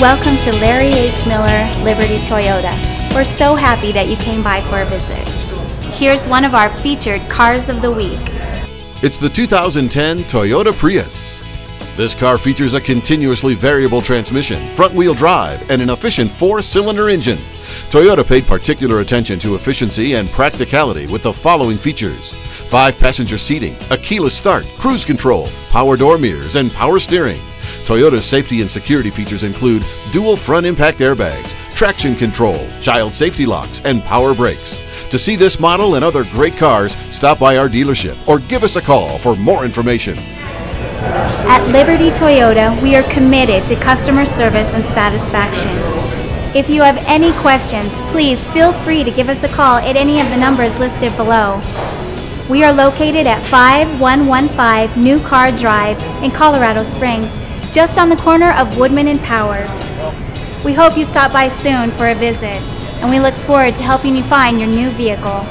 Welcome to Larry H. Miller Liberty Toyota. We're so happy that you came by for a visit. Here's one of our featured Cars of the Week. It's the 2010 Toyota Prius. This car features a continuously variable transmission, front-wheel drive, and an efficient four-cylinder engine. Toyota paid particular attention to efficiency and practicality with the following features. Five passenger seating, a keyless start, cruise control, power door mirrors, and power steering. Toyota's safety and security features include dual front impact airbags, traction control, child safety locks, and power brakes. To see this model and other great cars, stop by our dealership or give us a call for more information. At Liberty Toyota, we are committed to customer service and satisfaction. If you have any questions, please feel free to give us a call at any of the numbers listed below. We are located at 5115 New Car Drive in Colorado Springs, just on the corner of Woodman and Powers. We hope you stop by soon for a visit, and we look forward to helping you find your new vehicle.